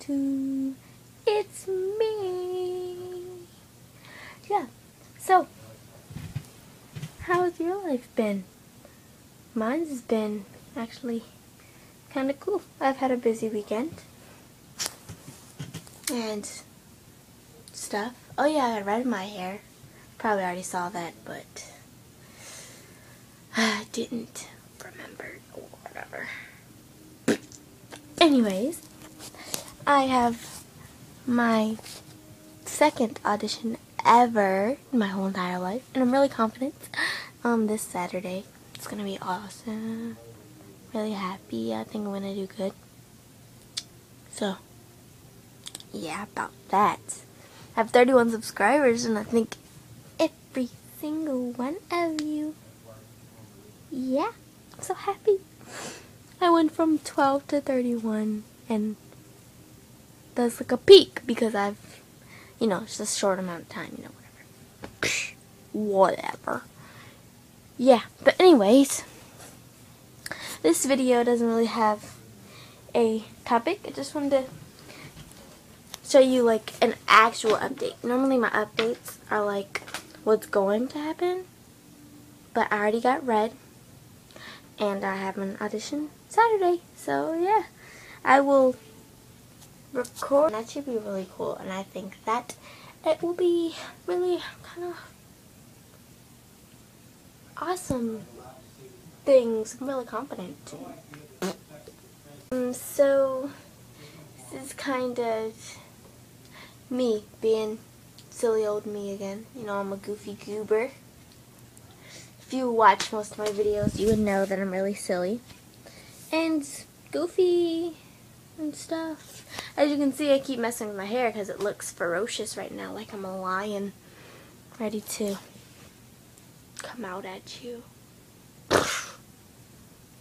YouTube. It's me. Yeah. So, how's your life been? Mine's been actually kind of cool. I've had a busy weekend. And stuff. Oh yeah, I read my hair. Probably already saw that, but I didn't remember or whatever. Anyways, I have my second audition ever in my whole entire life, and I'm really confident. Um, this Saturday, it's gonna be awesome. Really happy. I think I'm gonna do good. So, yeah, about that. I have 31 subscribers, and I think every single one of you. Yeah, I'm so happy. I went from 12 to 31, and that's like a peak because I've, you know, it's just a short amount of time, you know, whatever. whatever. Yeah, but anyways, this video doesn't really have a topic. I just wanted to show you like an actual update. Normally my updates are like what's going to happen, but I already got read and I have an audition Saturday. So yeah, I will record. That should be really cool, and I think that it will be really kind of awesome things. I'm really confident. Um, so this is kind of me being silly old me again. You know, I'm a goofy goober. If you watch most of my videos, you would know that I'm really silly. And goofy and stuff. As you can see, I keep messing with my hair because it looks ferocious right now, like I'm a lion ready to come out at you.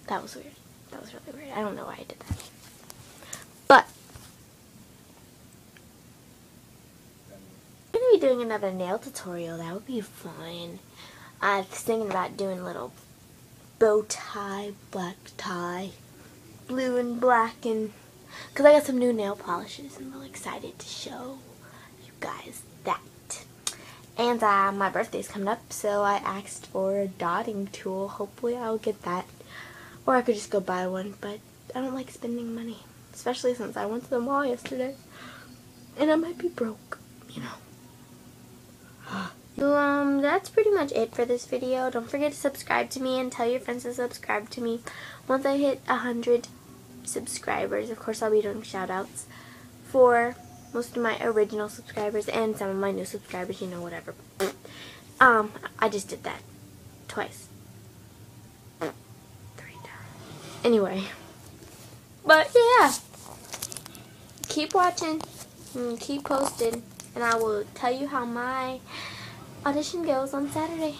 That was weird. That was really weird. I don't know why I did that. But, I'm going to be doing another nail tutorial. That would be fun. I was thinking about doing little bow tie, black tie, blue and black, and because I got some new nail polishes. I'm really excited to show you guys that. And uh, my birthday's coming up, so I asked for a dotting tool. Hopefully I'll get that. Or I could just go buy one, but I don't like spending money. Especially since I went to the mall yesterday. And I might be broke, you know. So, um, that's pretty much it for this video. Don't forget to subscribe to me and tell your friends to subscribe to me. Once I hit 100 subscribers, of course I'll be doing shoutouts for most of my original subscribers and some of my new subscribers, you know, whatever. Um, I just did that twice. Three times. Anyway. But, yeah. Keep watching. Keep posting. And I will tell you how my audition goes on Saturday.